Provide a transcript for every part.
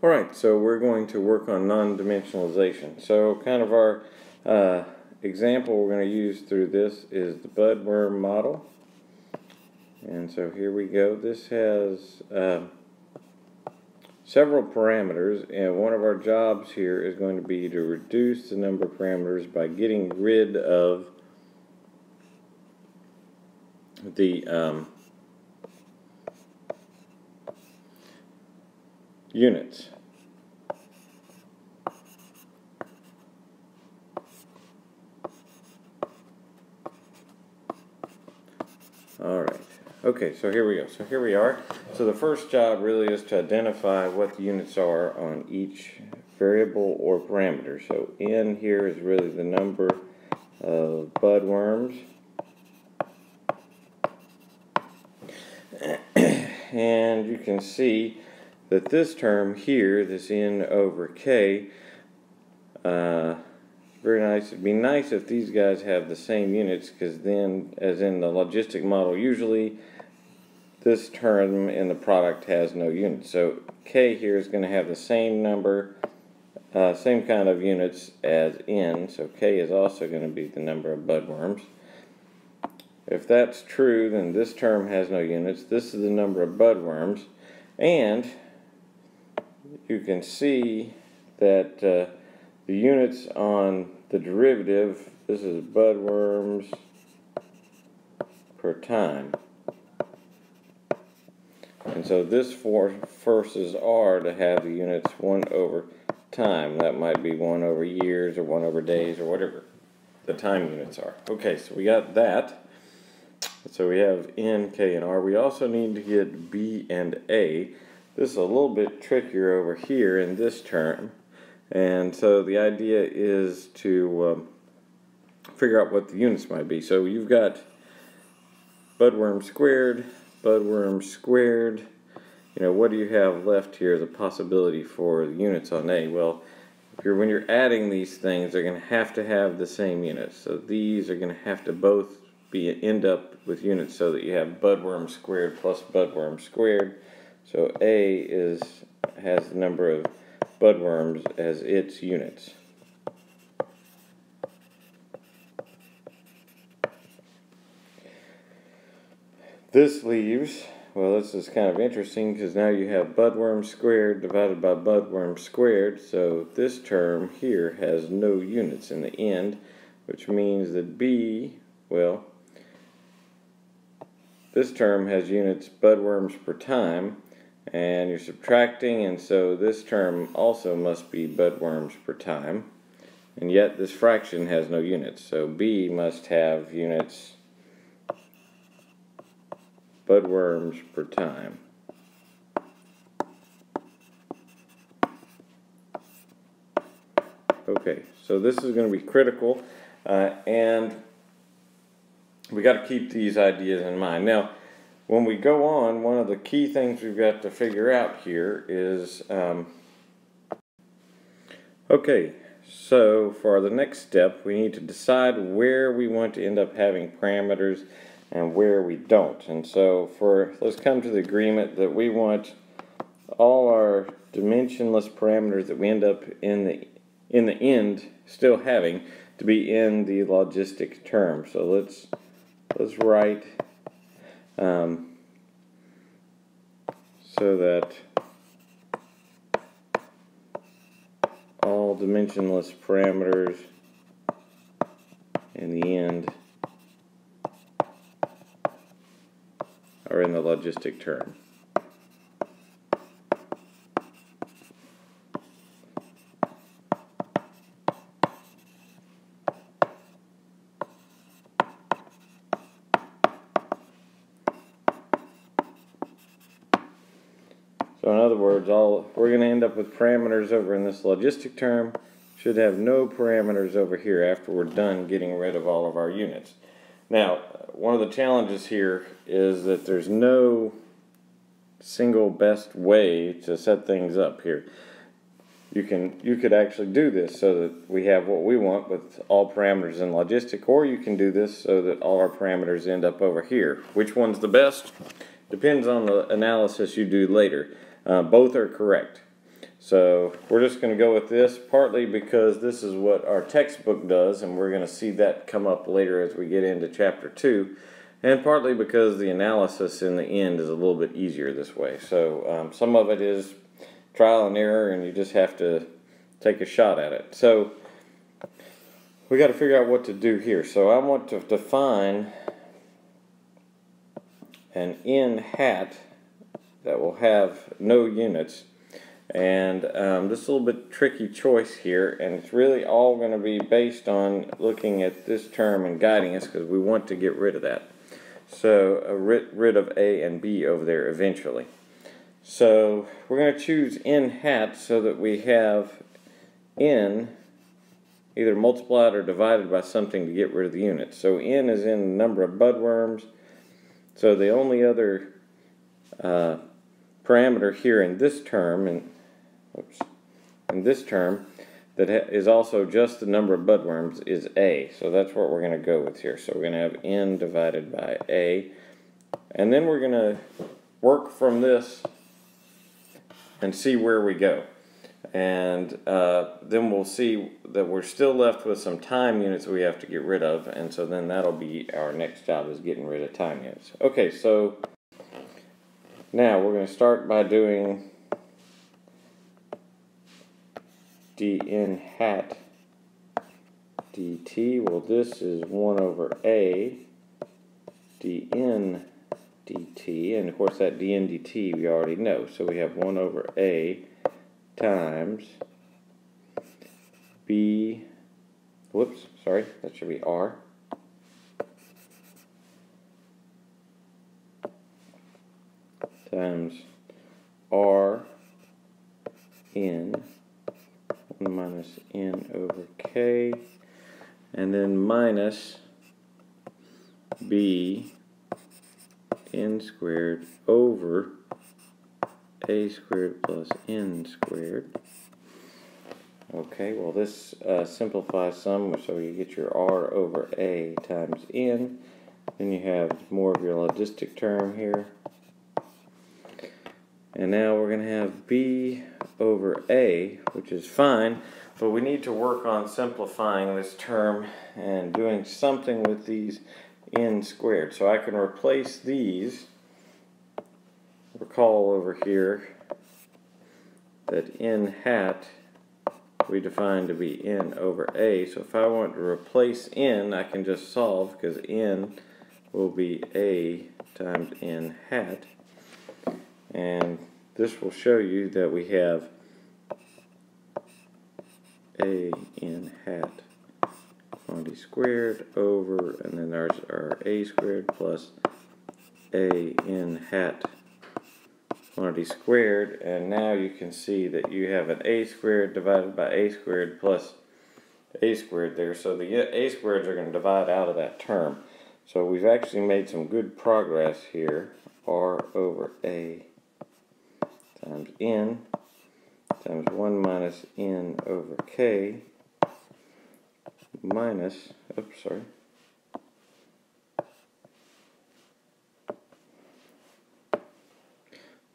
Alright, so we're going to work on non-dimensionalization. So kind of our uh, example we're going to use through this is the budworm model. And so here we go. This has uh, several parameters and one of our jobs here is going to be to reduce the number of parameters by getting rid of the um, units. All right. Okay, so here we go. So here we are. So the first job really is to identify what the units are on each variable or parameter. So n here is really the number of budworms. and you can see that this term here, this n over k, uh, very nice. It'd be nice if these guys have the same units because then, as in the logistic model, usually this term in the product has no units. So k here is going to have the same number, uh, same kind of units as n. So k is also going to be the number of budworms. If that's true, then this term has no units. This is the number of budworms. And you can see that uh, the units on the derivative, this is budworms per time. And so this forces R to have the units 1 over time. That might be 1 over years or 1 over days or whatever the time units are. Okay, so we got that. So we have N, K, and R. We also need to get B and A. This is a little bit trickier over here in this term. And so the idea is to um, figure out what the units might be. So you've got budworm squared, budworm squared. You know, what do you have left here a possibility for the units on A? Well, you're, when you're adding these things, they're going to have to have the same units. So these are going to have to both be end up with units so that you have budworm squared plus budworm squared. So A is has the number of budworms as its units. This leaves, well this is kind of interesting because now you have budworm squared divided by budworm squared, so this term here has no units in the end, which means that B, well, this term has units budworms per time, and you're subtracting and so this term also must be budworms per time and yet this fraction has no units. So B must have units budworms per time. Okay so this is going to be critical uh, and we got to keep these ideas in mind. Now when we go on, one of the key things we've got to figure out here is, um, okay, so for the next step, we need to decide where we want to end up having parameters and where we don't. And so for, let's come to the agreement that we want all our dimensionless parameters that we end up in the, in the end still having to be in the logistic term. So let's, let's write um, so that all dimensionless parameters in the end are in the logistic term. So in other words, all we're going to end up with parameters over in this logistic term. Should have no parameters over here after we're done getting rid of all of our units. Now, one of the challenges here is that there's no single best way to set things up here. You can you could actually do this so that we have what we want with all parameters in logistic, or you can do this so that all our parameters end up over here. Which one's the best? Depends on the analysis you do later. Uh, both are correct. So we're just going to go with this, partly because this is what our textbook does, and we're going to see that come up later as we get into chapter 2, and partly because the analysis in the end is a little bit easier this way. So um, some of it is trial and error, and you just have to take a shot at it. So we got to figure out what to do here. So I want to define an n hat that will have no units and um, this is a little bit tricky choice here, and it's really all going to be based on looking at this term and guiding us because we want to get rid of that. So uh, rid, rid of A and B over there eventually. So we're going to choose n hat so that we have n either multiplied or divided by something to get rid of the units. So n is in the number of budworms. So the only other uh, parameter here in this term, and oops, in this term that is also just the number of budworms is A. So that's what we're going to go with here. So we're going to have N divided by A. And then we're going to work from this and see where we go. And uh, then we'll see that we're still left with some time units we have to get rid of. And so then that'll be our next job is getting rid of time units. Okay, so now we're going to start by doing dn hat dt. Well, this is 1 over a dn dt. And of course, that dn dt we already know. So we have 1 over a times b, whoops, sorry, that should be r. times r n 1 minus n over k, and then minus b n squared over a squared plus n squared. Okay, well this uh, simplifies some, so you get your r over a times n. Then you have more of your logistic term here. And now we're going to have b over a, which is fine, but we need to work on simplifying this term and doing something with these n squared. So I can replace these, recall over here that n hat we define to be n over a. So if I want to replace n, I can just solve because n will be a times n hat. And this will show you that we have a n hat quantity squared over, and then there's our a squared plus a n hat quantity squared, and now you can see that you have an a squared divided by a squared plus a squared there, so the a squareds are going to divide out of that term. So we've actually made some good progress here, r over a times n times 1 minus n over k minus, oops, sorry,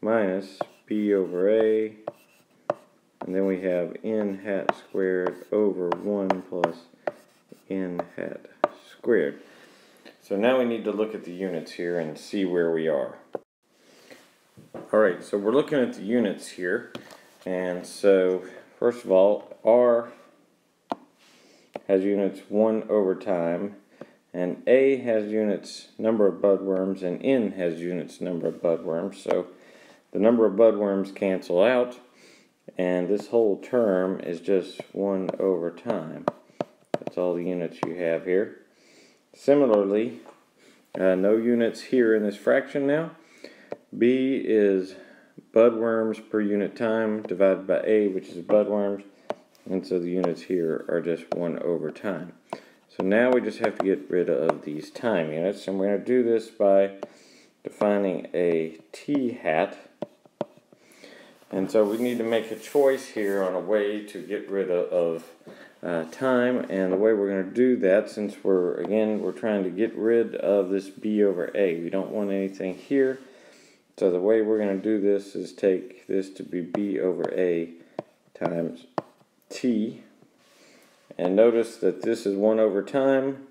minus b over a, and then we have n hat squared over 1 plus n hat squared. So now we need to look at the units here and see where we are. Alright, so we're looking at the units here. And so, first of all, R has units 1 over time, and A has units number of budworms, and N has units number of budworms. So the number of budworms cancel out, and this whole term is just 1 over time. That's all the units you have here. Similarly, uh, no units here in this fraction now. B is budworms per unit time divided by A, which is budworms. And so the units here are just 1 over time. So now we just have to get rid of these time units. And we're going to do this by defining a t hat. And so we need to make a choice here on a way to get rid of, uh, time. And the way we're going to do that, since we're, again, we're trying to get rid of this b over a. We don't want anything here. So the way we're going to do this is take this to be b over a times t. And notice that this is 1 over time.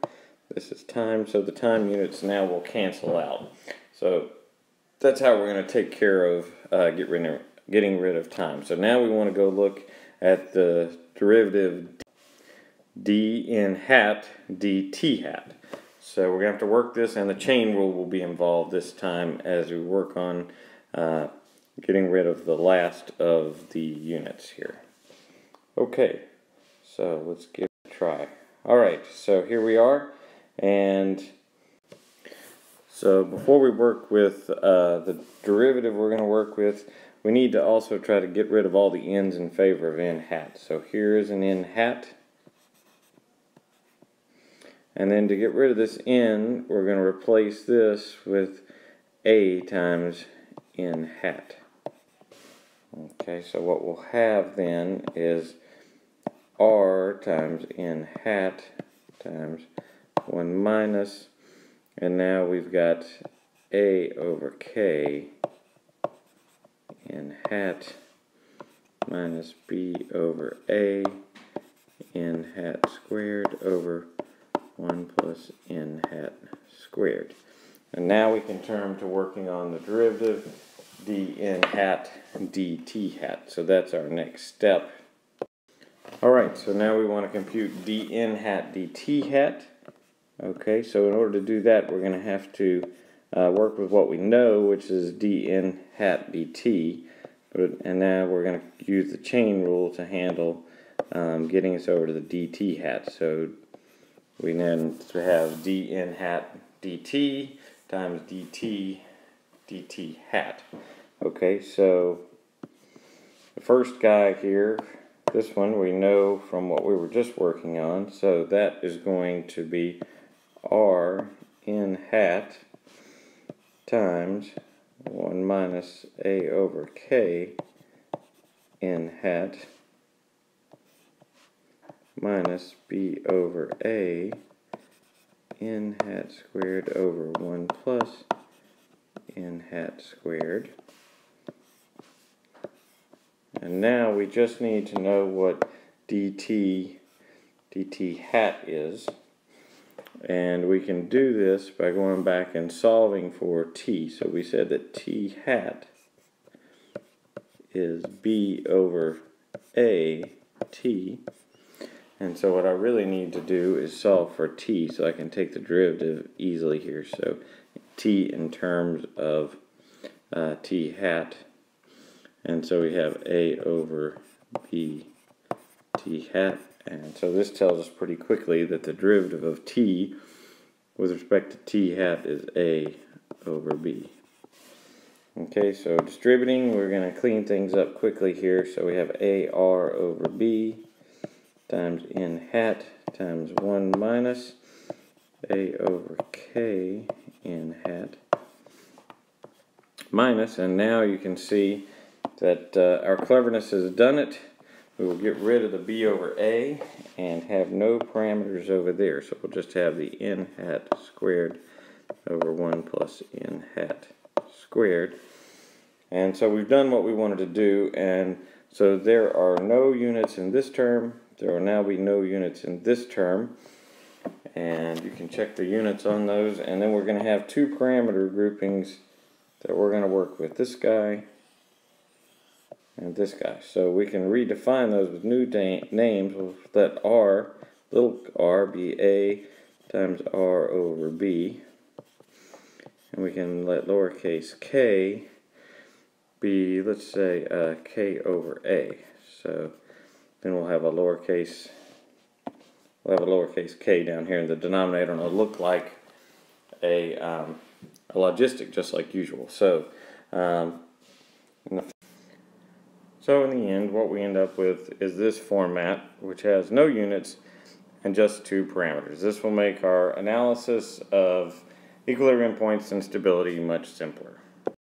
This is time, so the time units now will cancel out. So that's how we're going to take care of uh, get rid of, getting rid of time. So now we want to go look at the derivative d in hat dt hat. So we're going to have to work this and the chain rule will be involved this time as we work on uh, getting rid of the last of the units here. Okay, so let's give it a try. Alright, so here we are and so before we work with uh, the derivative we're going to work with, we need to also try to get rid of all the n's in favor of n hat. So here is an n hat and then to get rid of this n, we're going to replace this with a times n hat. Okay, so what we'll have then is r times n hat times 1 minus, and now we've got a over k n hat minus b over a n hat squared over 1 plus n hat squared. And now we can turn to working on the derivative dn hat dt hat. So that's our next step. Alright, so now we want to compute dn hat dt hat. Okay, so in order to do that, we're going to have to uh, work with what we know, which is dn hat dt. But, and now we're going to use the chain rule to handle um, getting us over to the dt hat. So we then have dn hat dt times dt dt hat. Okay, so the first guy here, this one we know from what we were just working on, so that is going to be r n hat times 1 minus a over k n hat minus b over a n hat squared over 1 plus n hat squared. And now we just need to know what dt dt hat is. And we can do this by going back and solving for t. So we said that t hat is b over a t and so what I really need to do is solve for t so I can take the derivative easily here. So t in terms of uh, t hat. And so we have a over b t hat. And so this tells us pretty quickly that the derivative of t with respect to t hat is a over b. Okay, so distributing, we're going to clean things up quickly here. So we have ar over b times n hat times 1 minus a over k n hat minus, and now you can see that uh, our cleverness has done it. We will get rid of the b over a and have no parameters over there. So we'll just have the n hat squared over 1 plus n hat squared. And so we've done what we wanted to do, and so there are no units in this term, there will now be no units in this term. And you can check the units on those. And then we're going to have two parameter groupings that we're going to work with. This guy and this guy. So we can redefine those with new names. We'll let r, little r, be a times r over b. And we can let lowercase k be, let's say, uh, k over a. So then we'll have a lowercase, we'll have a lowercase k down here in the denominator, and it'll look like a, um, a logistic just like usual. So, um, in the, so in the end, what we end up with is this format, which has no units and just two parameters. This will make our analysis of equilibrium points and stability much simpler.